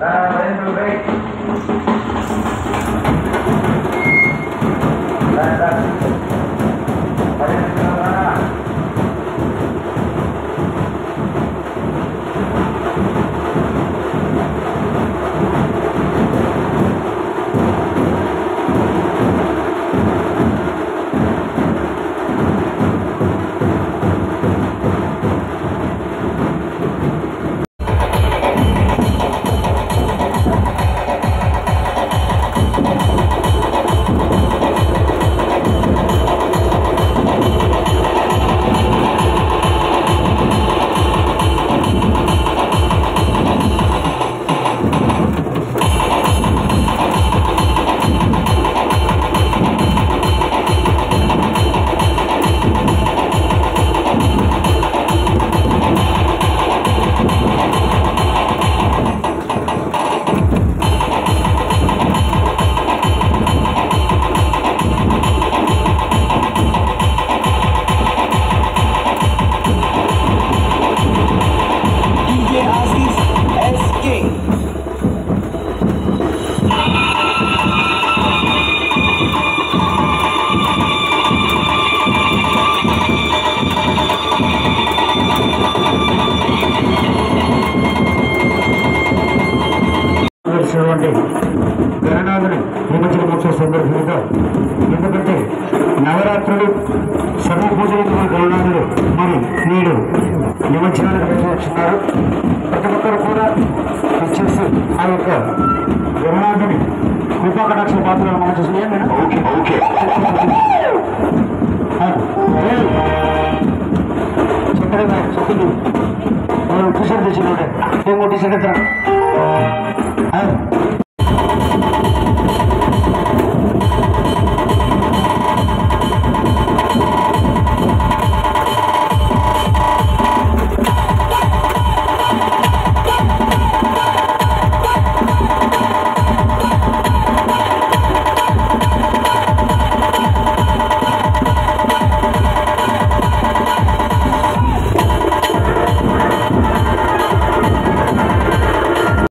Now, in the lake. చేసినటువంటి గణనాథుని నిమజ్జన మహోత్సవ సందర్భంగా ఎందుకంటే నవరాత్రులు సర్వ పూజలు గణనాథుడు మరి నేడు నిమజ్జనానికి వచ్చినారు ప్రతి ఒక్కరు కూడా వచ్చేసి ఆ యొక్క గణనాథుని కృపా కటాక్ష పాత్రలు మనం చూసి ఓకే ఓకే. చెప్పండి చెప్పండి. టీ షర్ట్ తెచ్చినోడే. టీ షర్ట్ ఎత్తరా Ah.